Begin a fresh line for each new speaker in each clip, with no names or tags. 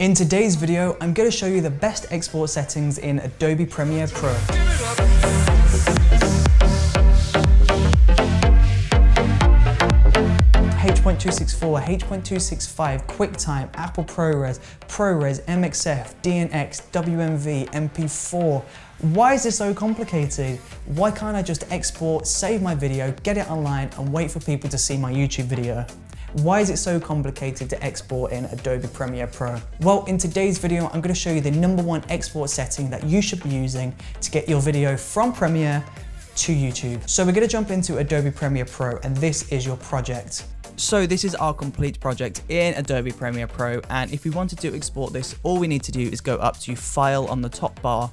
In today's video, I'm going to show you the best export settings in Adobe Premiere Pro. H.264, H.265, QuickTime, Apple ProRes, ProRes, MXF, DNX, WMV, MP4. Why is this so complicated? Why can't I just export, save my video, get it online and wait for people to see my YouTube video? Why is it so complicated to export in Adobe Premiere Pro? Well, in today's video, I'm gonna show you the number one export setting that you should be using to get your video from Premiere to YouTube. So we're gonna jump into Adobe Premiere Pro and this is your project. So this is our complete project in Adobe Premiere Pro and if we wanted to export this, all we need to do is go up to File on the top bar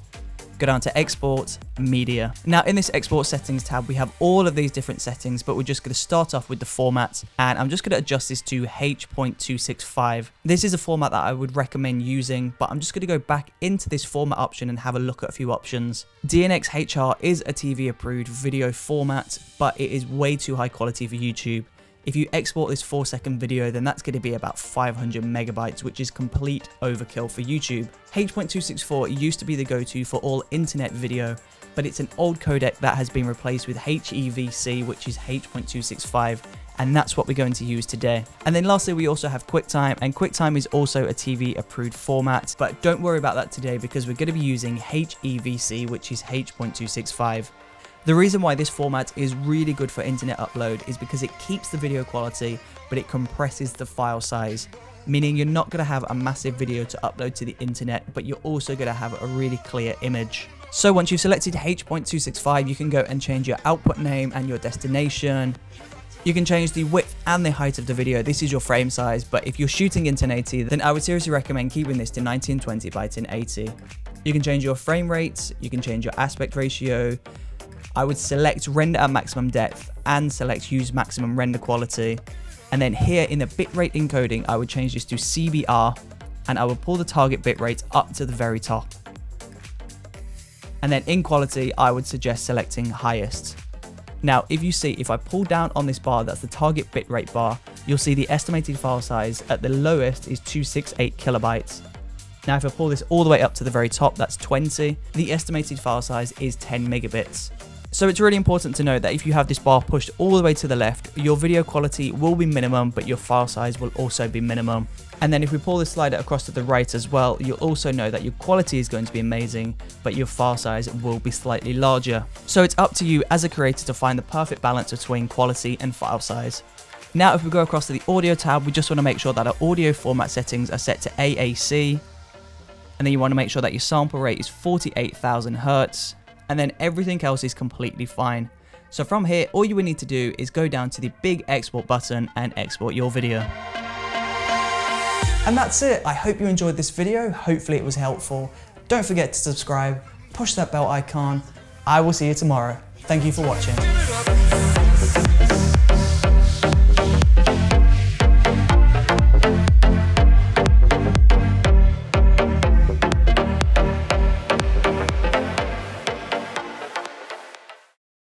go down to export media. Now in this export settings tab, we have all of these different settings, but we're just going to start off with the format and I'm just going to adjust this to H.265. This is a format that I would recommend using, but I'm just going to go back into this format option and have a look at a few options. DNX HR is a TV approved video format, but it is way too high quality for YouTube. If you export this 4 second video then that's going to be about 500 megabytes which is complete overkill for YouTube. H.264 used to be the go-to for all internet video but it's an old codec that has been replaced with HEVC which is H.265 and that's what we're going to use today. And then lastly, we also have QuickTime, and QuickTime is also a TV approved format, but don't worry about that today because we're going to be using HEVC, which is H.265. The reason why this format is really good for internet upload is because it keeps the video quality, but it compresses the file size, meaning you're not going to have a massive video to upload to the internet, but you're also going to have a really clear image. So once you've selected H.265, you can go and change your output name and your destination. You can change the width and the height of the video. This is your frame size, but if you're shooting in 1080, then I would seriously recommend keeping this to 1920 by 1080. You can change your frame rates, you can change your aspect ratio, I would select render at maximum depth and select use maximum render quality. And then here in the bitrate encoding, I would change this to CBR and I would pull the target bitrate up to the very top. And then in quality, I would suggest selecting highest. Now, if you see, if I pull down on this bar, that's the target bitrate bar, you'll see the estimated file size at the lowest is 268 kilobytes. Now, if I pull this all the way up to the very top, that's 20. The estimated file size is 10 megabits. So it's really important to note that if you have this bar pushed all the way to the left, your video quality will be minimum, but your file size will also be minimum. And then if we pull the slider across to the right as well, you'll also know that your quality is going to be amazing, but your file size will be slightly larger. So it's up to you as a creator to find the perfect balance between quality and file size. Now if we go across to the audio tab, we just want to make sure that our audio format settings are set to AAC, and then you want to make sure that your sample rate is 48,000 Hertz, and then everything else is completely fine. So from here, all you would need to do is go down to the big export button and export your video. And that's it. I hope you enjoyed this video. Hopefully it was helpful. Don't forget to subscribe, push that bell icon. I will see you tomorrow. Thank you for watching.